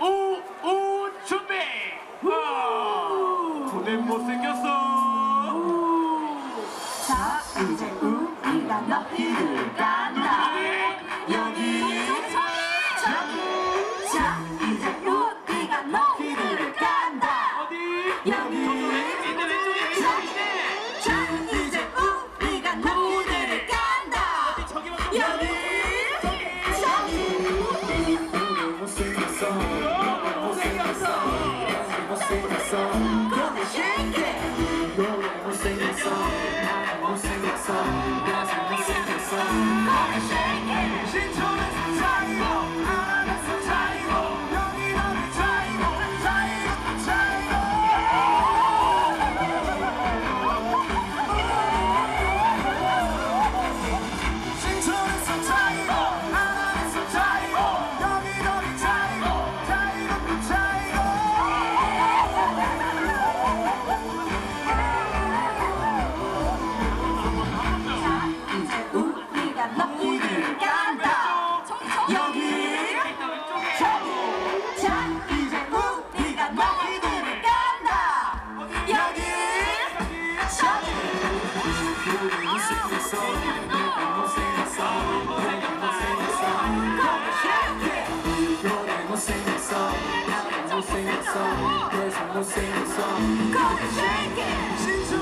우우 준비. 두대 아, 못생겼어. 자 이제 우리가 너희들과 sem noção. Como gente é. Não é um sem noção. Não é sem noção. Nós é sem noção. Como gente é. song. Girls, I'm gonna sing a song. Go shake it.